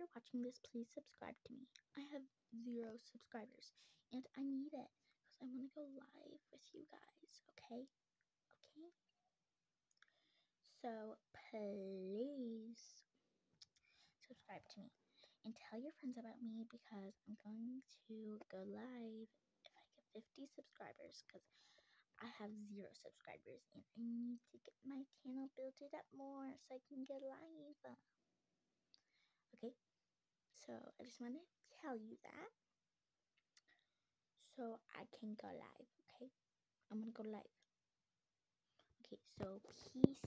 you're watching this, please subscribe to me. I have zero subscribers, and I need it because I want to go live with you guys, okay? Okay? So, please subscribe to me and tell your friends about me because I'm going to go live if I get 50 subscribers because I have zero subscribers and I need to get my channel built it up more so I can get live. Um. So I just want to tell you that so I can go live. Okay, I'm gonna go live. Okay, so peace